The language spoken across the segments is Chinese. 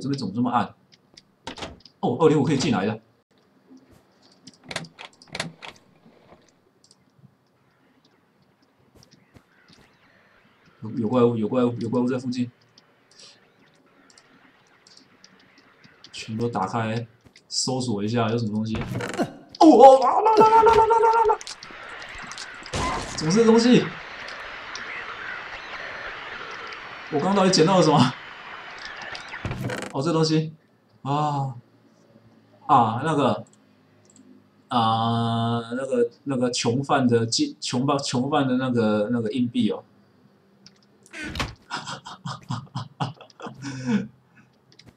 这边怎么这么暗？哦，二零五可以进来的。有怪物，有怪物，有怪物在附近。全都打开，搜索一下有什么东西。哦哦啦啦啦啦啦啦啦啦啦！怎么是东西？我刚刚到底捡到了什么？这东西啊啊，那个啊，那个那个囚犯的金囚犯囚犯的那个那个硬币哦。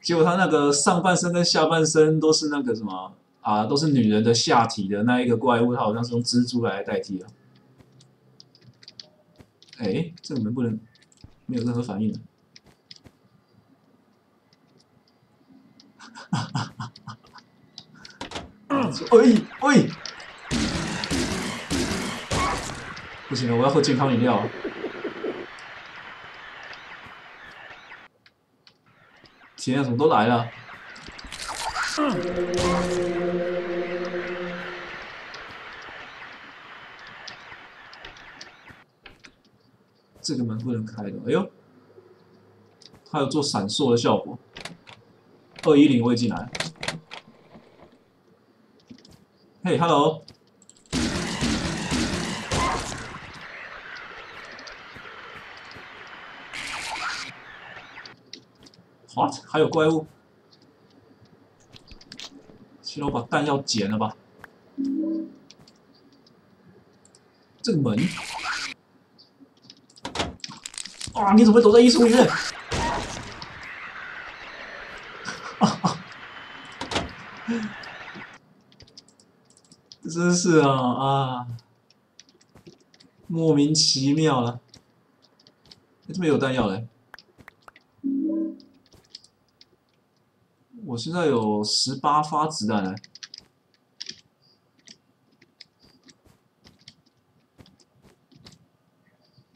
结果他那个上半身跟下半身都是那个什么啊，都是女人的下体的那一个怪物，他好像是用蜘蛛来代替了。哎，这个门不能没有任何反应。哈哈哈哈哈！喂 喂，不行了，我要喝健康饮料。天啊，怎么都来了？这个门不能开的。哎呦，它有做闪烁的效果。二一零，我也进来。嘿，hello。哇，还有怪物！先我把弹药捡了吧。这个门，啊！你怎么躲在衣橱里面？真是啊啊！莫名其妙了。这边有弹药嘞。我现在有十八发子弹呢。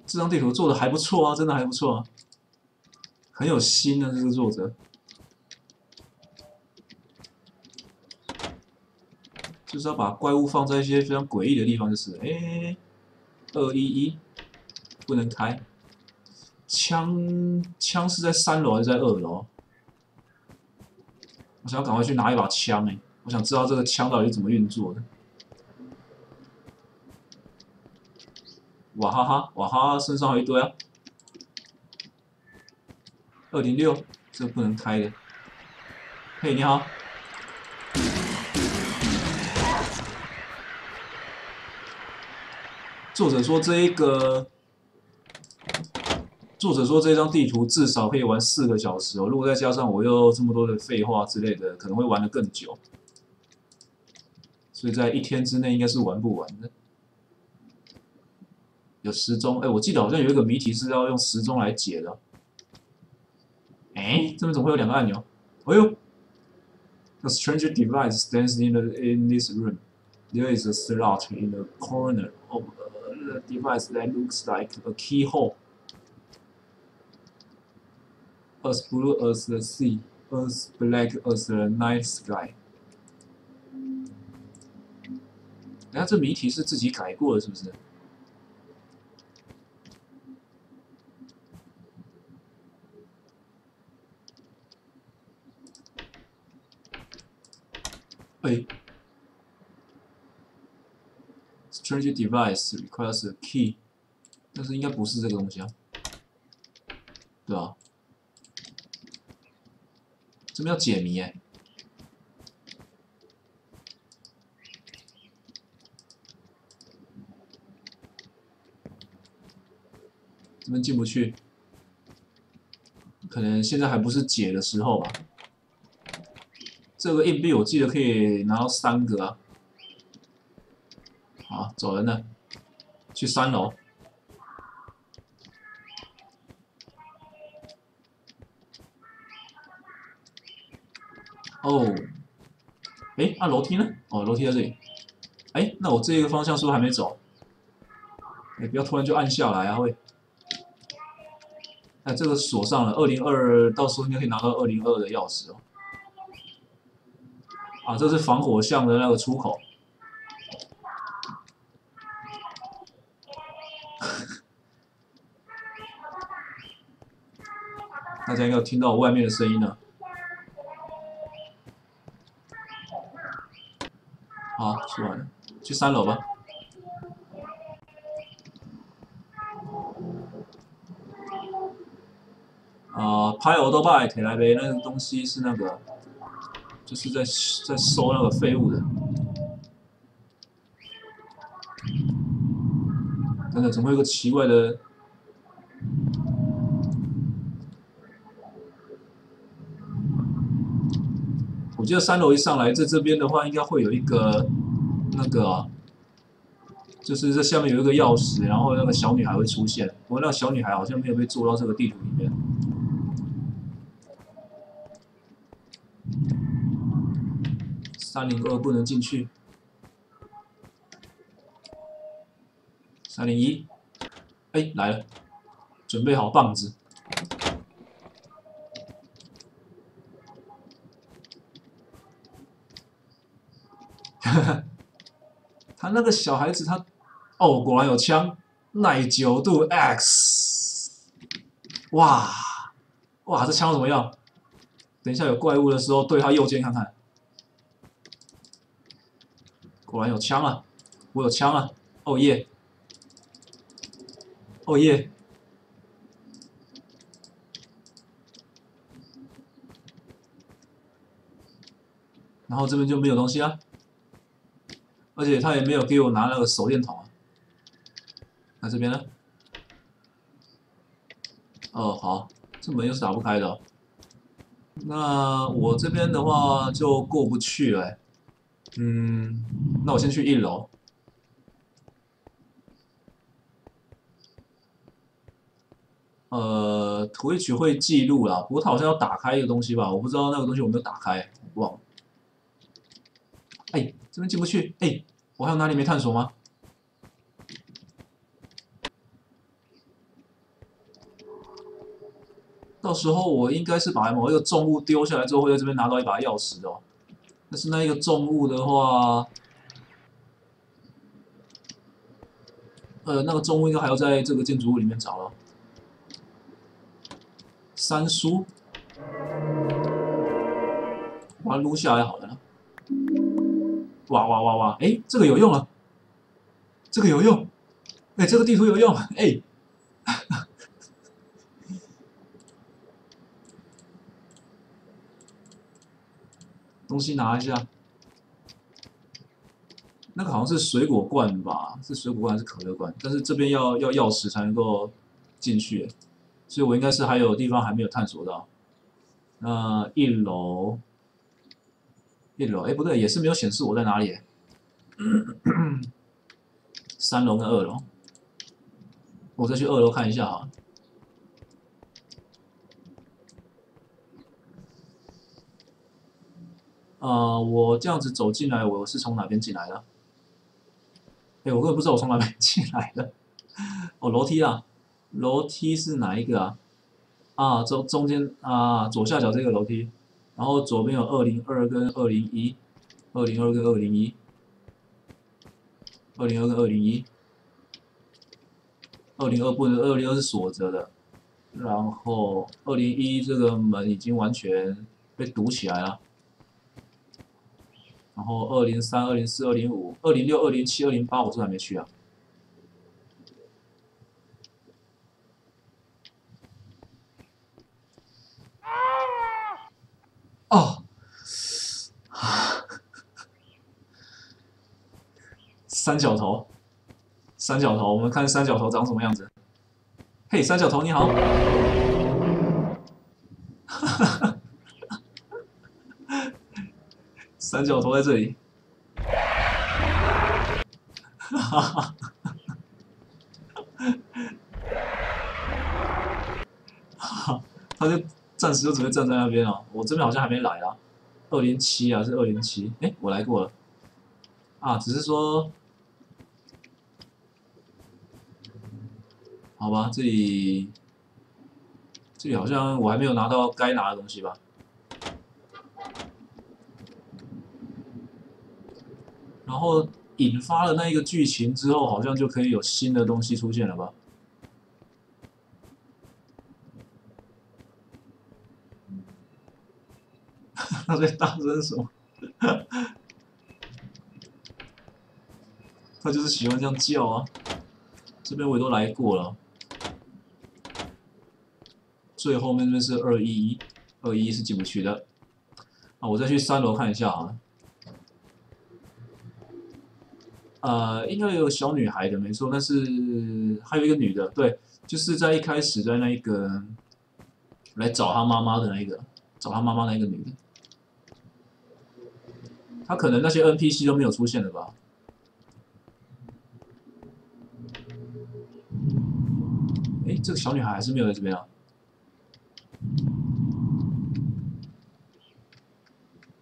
这张地图做的还不错啊，真的还不错啊，很有心啊，这个作者。就是要把怪物放在一些非常诡异的地方，就是，哎，二一一，不能开，枪枪是在三楼还是在二楼？我想要赶快去拿一把枪哎！我想知道这个枪到底怎么运作的。哇哈哈，哇哈哈，身上有一堆啊！二零六，这不能开的。嘿，你好。作者说这一个。作者说这张地图至少可以玩四个小时哦，如果再加上我又这么多的废话之类的，可能会玩的更久。所以在一天之内应该是玩不完的。有时钟，哎，我记得好像有一个谜题是要用时钟来解的。哎，这边怎么会有两个按钮？哎呦！A strange device stands in the in this room. There is a slot in the corner of the the device that looks like a keyhole. As blue as the sea, as black as the night sky。哎，这谜题是自己改过的，是不是？哎 ，Strange device requires a key，但是应该不是这个东西啊，对吧？这边要解谜哎，这边进不去，可能现在还不是解的时候吧。这个硬币我记得可以拿到三个啊。好，走人了，去三楼。哦，哎，那楼梯呢？哦，楼梯在这里。哎，那我这个方向是不是还没走？哎，不要突然就按下来啊！会，哎，这个锁上了，二零二到时候应该可以拿到二零二的钥匙哦。啊，这是防火巷的那个出口。大家应该有听到外面的声音了。好，说完了，去三楼吧。啊，拍欧多拜铁来呗那个东西是那个，就是在在收那个废物的。真的，怎么会有个奇怪的？记得三楼一上来，在这边的话，应该会有一个那个，就是这下面有一个钥匙，然后那个小女孩会出现。不过那个小女孩好像没有被做到这个地图里面。三零二不能进去。三零一，哎，来了，准备好棒子。那个小孩子，他哦，果然有枪，耐久度 X，哇哇，这枪怎么样？等一下有怪物的时候，对他右肩看看。果然有枪啊！我有枪啊！哦耶！哦耶！然后这边就没有东西啊。而且他也没有给我拿那个手电筒啊。那这边呢？哦，好，这门又是打不开的。那我这边的话就过不去了。嗯，那我先去一楼。呃，图一曲会记录啦，不过他好像要打开一个东西吧，我不知道那个东西有没有打开，忘了。这边进不去，哎，我还有哪里没探索吗？到时候我应该是把某一个重物丢下来之后，会在这边拿到一把钥匙哦。但是那一个重物的话，呃，那个重物应该还要在这个建筑物里面找了。三叔，把它撸下来好了。哇哇哇哇！哎，这个有用了，这个有用，哎，这个地图有用，哎，东西拿一下，那个好像是水果罐吧？是水果罐还是可乐罐？但是这边要要钥匙才能够进去，所以我应该是还有地方还没有探索到。那一楼。一楼，哎，不对，也是没有显示我在哪里。三楼跟二楼，我再去二楼看一下啊。呃，我这样子走进来，我是从哪边进来的？哎，我根本不知道我从哪边进来的。哦，楼梯啊，楼梯是哪一个啊？啊，中中间啊，左下角这个楼梯。然后左边有二零二跟二零一，二零二跟二零一，二零二跟二零一，二零二不能，二零二是锁着的，然后二零一这个门已经完全被堵起来了，然后二零三、二零四、二零五、二零六、二零七、二零八，我是还没去啊。哦，三角头，三角头，我们看三角头长什么样子。嘿，三角头你好，三角头在这里，哈哈哈，哈，他就。暂时就只会站在那边哦，我这边好像还没来啊，二零七啊是二零七，哎，我来过了，啊，只是说，好吧，这里这里好像我还没有拿到该拿的东西吧？然后引发了那一个剧情之后，好像就可以有新的东西出现了吧？他 在大声什么？他就是喜欢这样叫啊！这边我都来过了。最后面那边是二一一，二一是进不去的。啊，我再去三楼看一下啊。呃，应该有小女孩的，没错，但是还有一个女的，对，就是在一开始在那一个来找她妈妈的那一个，找她妈妈那个女的。她可能那些 NPC 都没有出现的吧？哎，这个小女孩还是没有在这边啊。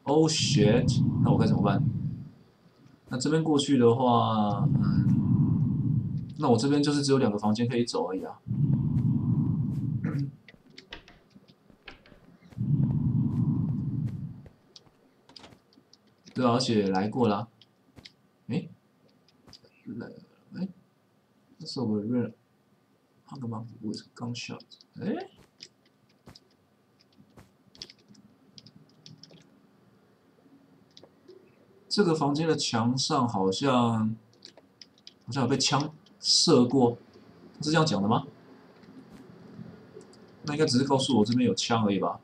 Oh shit！那我该怎么办？那这边过去的话，嗯，那我这边就是只有两个房间可以走而已啊。对啊，而且来过了。哎，来，哎，这是我认。Hung among with gunshot。哎。这个房间的墙上好像好像有被枪射过，是这样讲的吗？那应该只是告诉我这边有枪而已吧？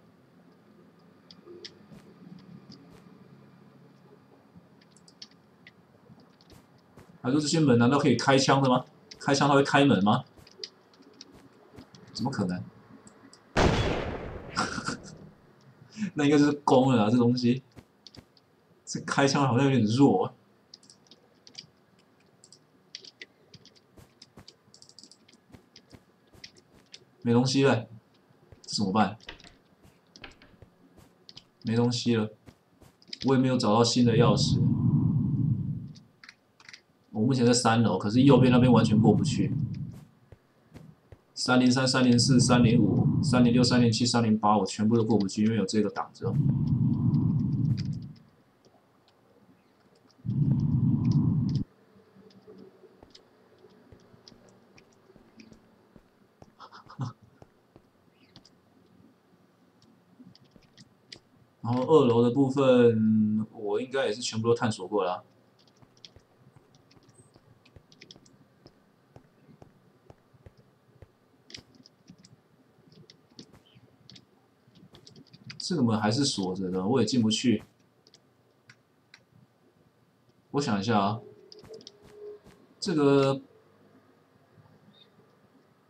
还说这些门难道可以开枪的吗？开枪它会开门吗？怎么可能？那应该就是弓了啊，这东西。这开枪好像有点弱，没东西了，这怎么办？没东西了，我也没有找到新的钥匙。我目前在三楼，可是右边那边完全过不去。三零三、三零四、三零五、三零六、三零七、三零八，我全部都过不去，因为有这个挡着。然后二楼的部分，我应该也是全部都探索过了。这个门还是锁着的，我也进不去。我想一下啊，这个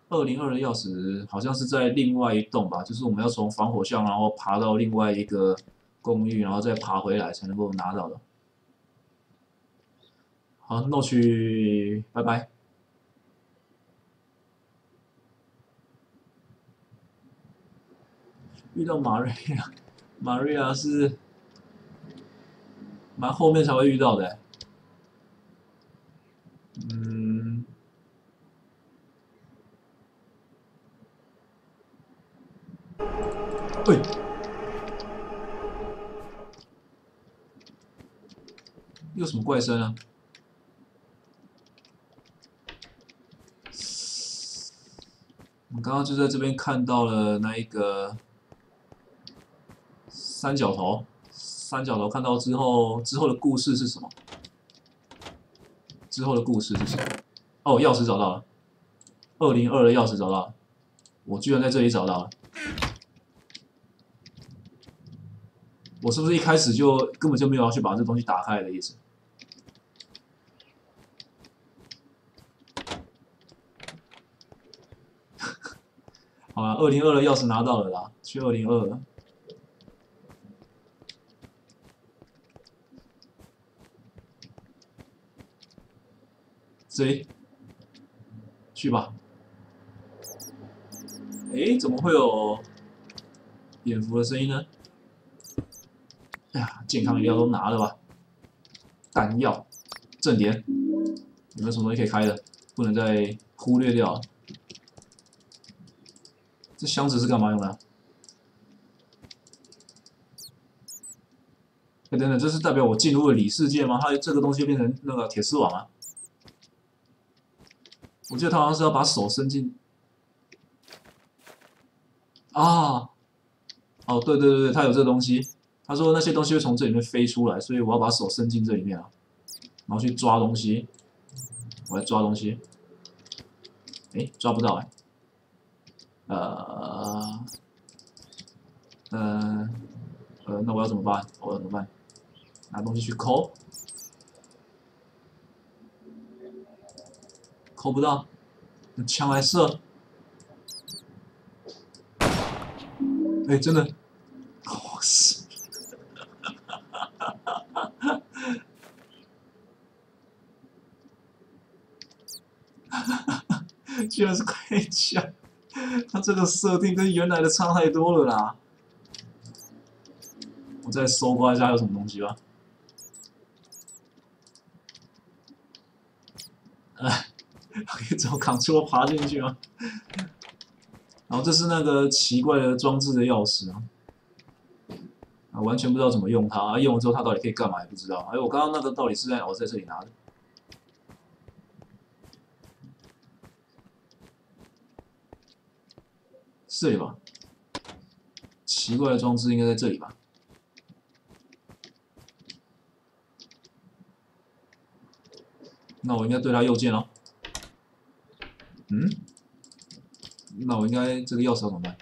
二零二的钥匙好像是在另外一栋吧，就是我们要从防火巷然后爬到另外一个公寓，然后再爬回来才能够拿到的。好，那我去，拜拜。遇到玛瑞亚，玛瑞亚是蛮后面才会遇到的。嗯，对，有什么怪声啊？我刚刚就在这边看到了那一个三角头，三角头看到之后，之后的故事是什么？之后的故事是什么？哦，钥匙找到了，二零二的钥匙找到了，我居然在这里找到了。我是不是一开始就根本就没有要去把这东西打开的意思？好了，二零二的钥匙拿到了啦，去二零二。谁，去吧。哎，怎么会有蝙蝠的声音呢？哎呀，健康的药都拿了吧。弹药，正点，有没有什么东西可以开的？不能再忽略掉了。这箱子是干嘛用的？哎，等等，这是代表我进入了里世界吗？它这个东西变成那个铁丝网啊？我记得他好像是要把手伸进。啊，哦，对对对对，他有这东西。他说那些东西会从这里面飞出来，所以我要把手伸进这里面啊，然后去抓东西。我要抓东西。哎，抓不到哎。呃，呃，呃，那我要怎么办？我要怎么办？拿东西去抠，抠不到，用枪来射。哎，真的，我死！居然是快枪！它这个设定跟原来的差太多了啦！我再搜刮一下有什么东西吧。哎，可以走扛车爬进去吗？然后这是那个奇怪的装置的钥匙啊，啊，完全不知道怎么用它，用了之后它到底可以干嘛也不知道。哎，我刚刚那个到底是在我在这里拿的。这里吧，奇怪的装置应该在这里吧？那我应该对他右键哦。嗯？那我应该这个钥匙要怎么办？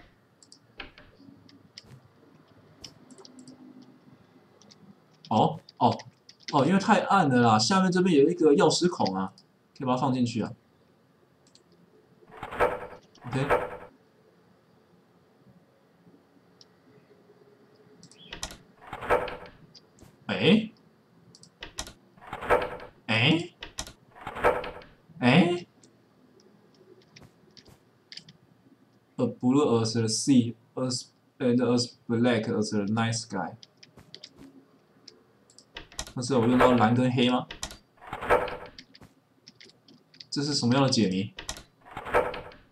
哦哦哦，因为太暗了啦，下面这边有一个钥匙孔啊，可以把它放进去啊。OK。哎，哎，哎，A blue as the sea, as and as black as the night sky。那是我用到蓝跟黑吗？这是什么样的解谜？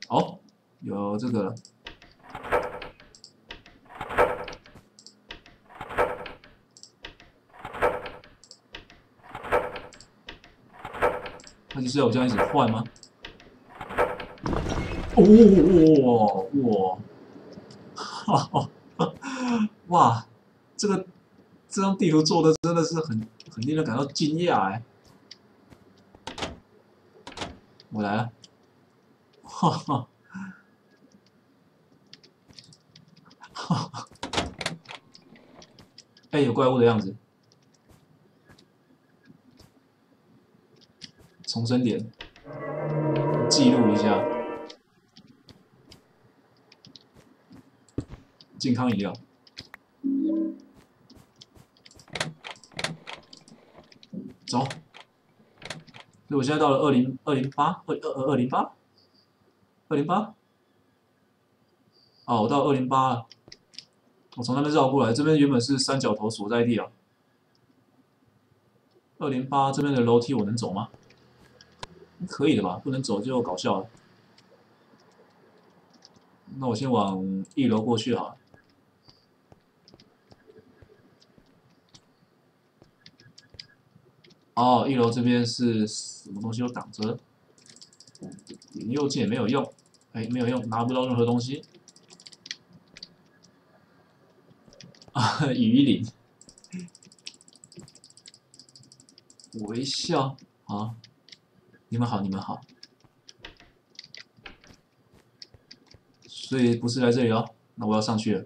哦，有这个了。那就是要我这样一直换吗？哦哇，哇，这个这张地图做的真的是很很令人感到惊讶哎！我来了，哈哈，哈哈，哎，有怪物的样子。重生点，记录一下。健康饮料。走。所以我现在到了二零二零八，二二二零八，二零八。哦，我到二零八了。我从那边绕过来，这边原本是三角头所在地啊。二零八这边的楼梯我能走吗？可以的吧，不能走就搞笑了。那我先往一楼过去哈。哦，一楼这边是什么东西都挡着？点右键没有用，哎，没有用，拿不到任何东西。啊，鱼鳞，微笑，啊。你们好，你们好。所以不是来这里哦，那我要上去了。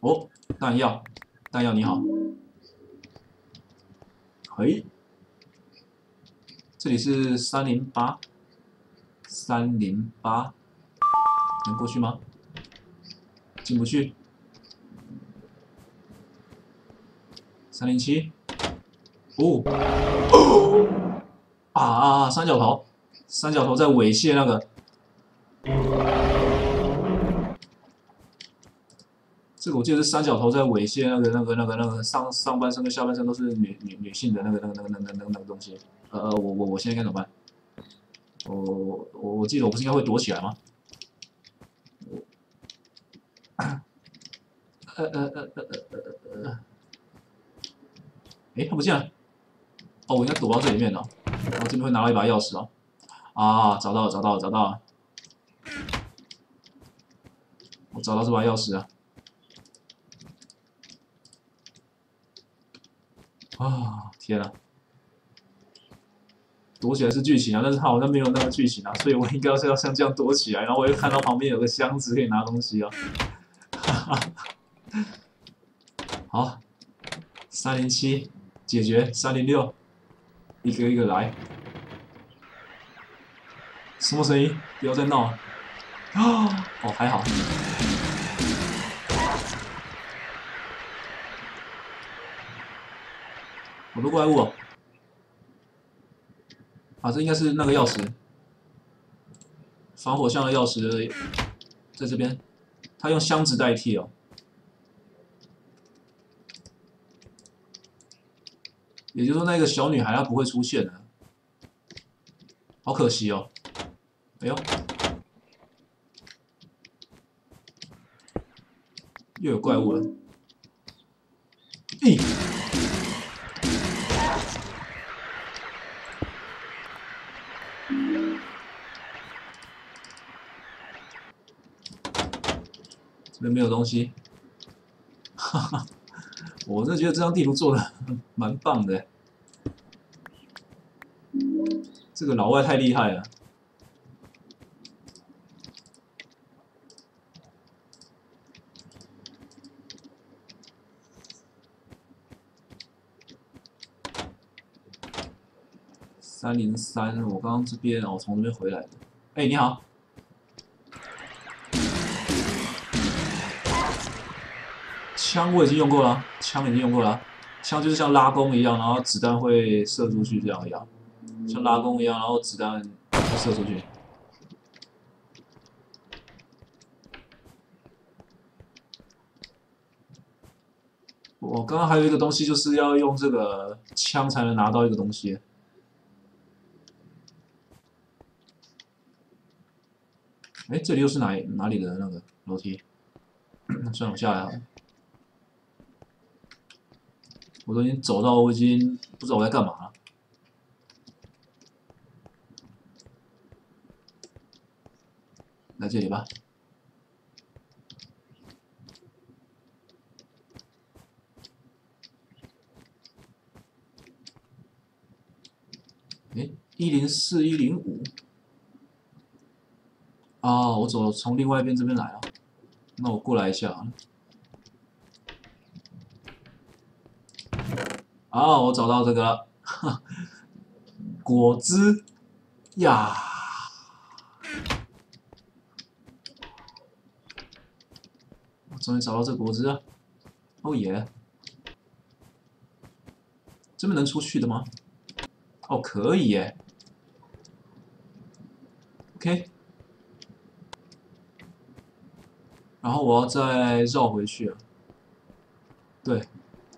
哦，弹药，弹药你好。嘿，这里是三零八，三零八，能过去吗？进不去，三零七，哦，啊啊啊！三角头，三角头在猥亵那个，这个我记得是三角头在猥亵那个那个那个那个上上半身跟下半身都是女女女性的那个那个那个那个那个那个东西。呃呃，我我我现在该怎么办？我我我我记得我不是应该会躲起来吗？呃呃呃呃呃呃呃，哎，他不见了。哦，我应该躲到这里面了。然后这边会拿到一把钥匙哦。啊，找到了，找到了，找到了。我找到这把钥匙啊。啊，天啊！躲起来是剧情啊，但是他好像没有那个剧情啊，所以我应该是要像这样躲起来，然后我又看到旁边有个箱子可以拿东西啊。哈哈。好，三零七解决，三零六一个一个来。什么声音？不要再闹了。啊！哦，还好。好多怪物哦！啊，这应该是那个钥匙，防火箱的钥匙，在这边，他用箱子代替哦。也就是说，那个小女孩她不会出现的，好可惜哦。哎呦，又有怪物了！这边没有东西，哈哈，我真的觉得这张地图做的蛮棒的，这个老外太厉害了。三零三，我刚刚这边我从这边回来的。哎，你好。枪我已经用过了，枪已经用过了，枪就是像拉弓一样，然后子弹会射出去这样一样，像拉弓一样，然后子弹会射出去。我刚刚还有一个东西，就是要用这个枪才能拿到一个东西。哎，这里又是哪哪里的那个楼梯？算了，我下来了。我都已经走到，我已经不知道我在干嘛了。来这里吧。哎，一零四一零五。啊，我走从另外一边这边来了。那我过来一下。好，我找到这个了 果汁呀！我终于找到这果汁了。哦耶！这边能出去的吗？哦，可以耶。OK。然后我要再绕回去。对。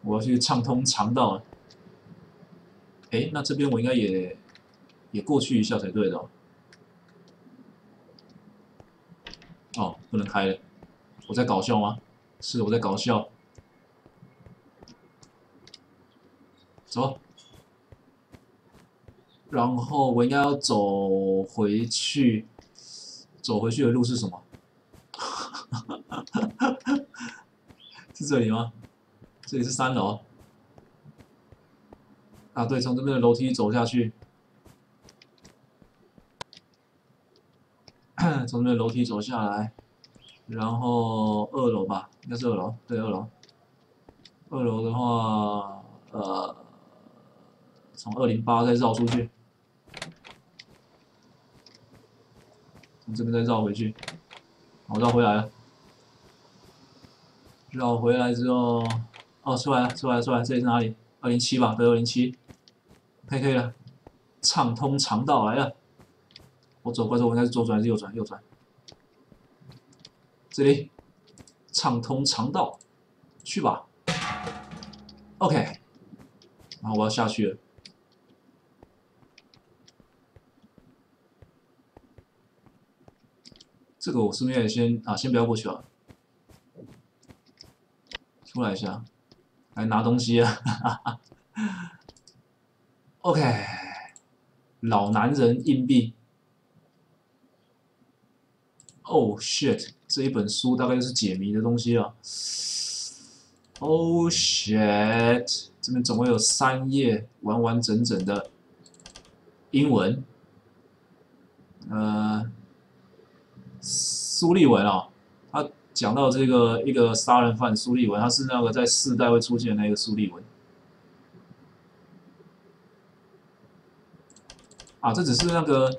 我要去畅通肠道了。哎，那这边我应该也也过去一下才对的。哦，不能开了。我在搞笑吗？是我在搞笑。走。然后我应该要走回去。走回去的路是什么？是这里吗？这里是三楼，啊，对，从这边的楼梯走下去，从这边楼梯走下来，然后二楼吧，应该是二楼，对，二楼。二楼的话，呃，从二零八再绕出去，从这边再绕回去，我绕回来了，绕回来之后。哦，出来了，出来了，出来！这里是哪里？二零七吧，对，二零七。可以，可以了。畅通肠道来了。我走过来，我应该是左转还是右转？右转。这里。畅通肠道，去吧。OK，然后我要下去了。这个我顺便先啊？先不要过去了，出来一下，来拿东西啊！OK，老男人硬币。Oh shit！这一本书大概就是解谜的东西了。Oh shit！这边总共有三页完完整整的英文，呃，苏利文啊，讲到这个一个杀人犯苏立文，他是那个在四代会出现的那个苏立文。啊，这只是那个，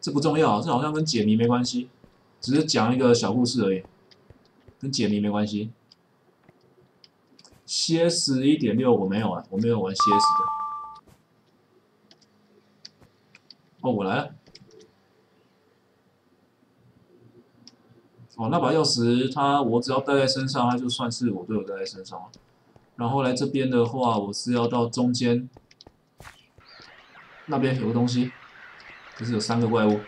这不重要，这好像跟解谜没关系，只是讲一个小故事而已，跟解谜没关系。CS 一点六我没有啊，我没有玩 CS 的。哦，我来了。哦，那把钥匙它我只要带在身上，它就算是我都有带在身上了。然后来这边的话，我是要到中间，那边有个东西，可是有三个怪物。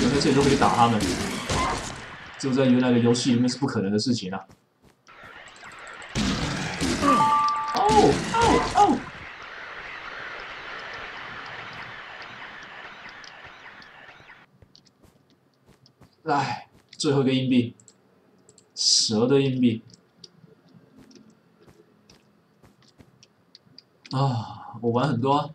原来这里都可以打他们。就在原来的游戏里面是不可能的事情啊！最后一个硬币，蛇的硬币。啊，我玩很多。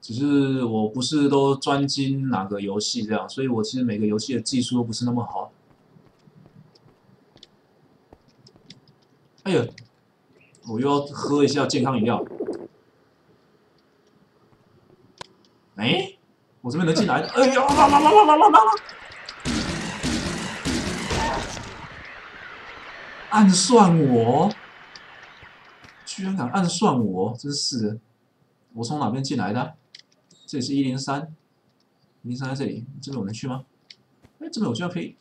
只是我不是都专精哪个游戏这样，所以我其实每个游戏的技术都不是那么好。哎呀，我又要喝一下健康饮料。哎，我这边能进来？哎呀，啦啦啦啦啦啦啦！暗算我，居然敢暗算我，真是的！我从哪边进来的？这里是一零三，一零三在这里，这边我能去吗？哎，这边我居然可以，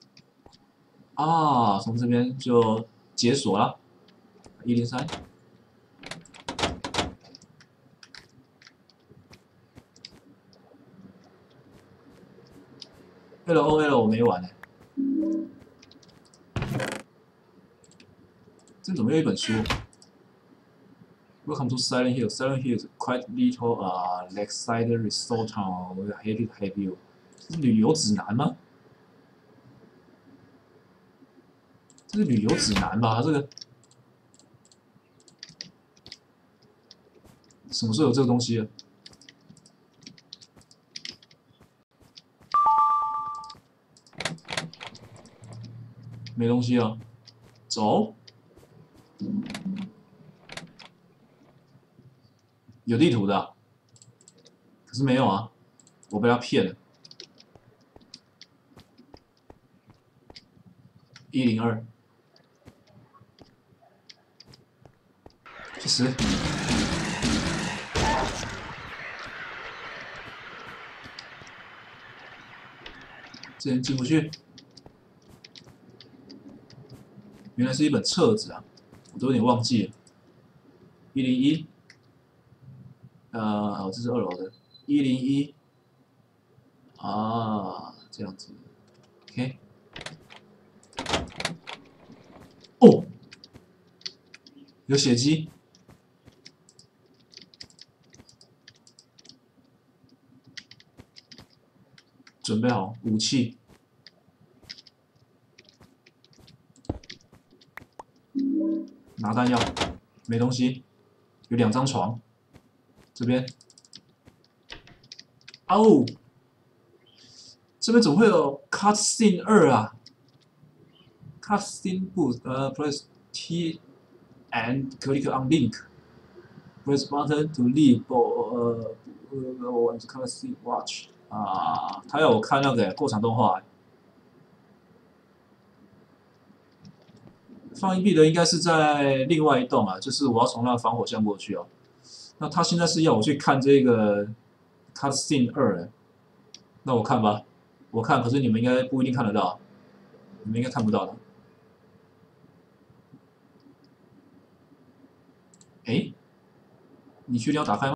啊，从这边就解锁了，一零三。L O L 我没玩呢，这怎么有一本书？Welcome to Silent Hill. Silent Hill is quite little uh lakeside resort town with a hated high view. 这是旅游指南吗？这是旅游指南吧？这个什么时候有这个东西？没东西啊，走。有地图的，可是没有啊，我被他骗了。一零二，去死！这人进不去，原来是一本册子啊，我都有点忘记了。一零一。呃，这是二楼的，一零一，啊，这样子，OK，哦，有血迹，准备好武器，拿弹药，没东西，有两张床。这边，哦，这边怎么会有 cutscene 二啊？cutscene 不，呃，press T and click on link，press button to leave，呃，呃，我 cutscene watch 啊，他要我看那个过场动画。放硬币的应该是在另外一栋啊，就是我要从那个防火箱过去哦。那他现在是要我去看这个 cutscene 二，那我看吧，我看，可是你们应该不一定看得到，你们应该看不到的。哎，你去要打开吗？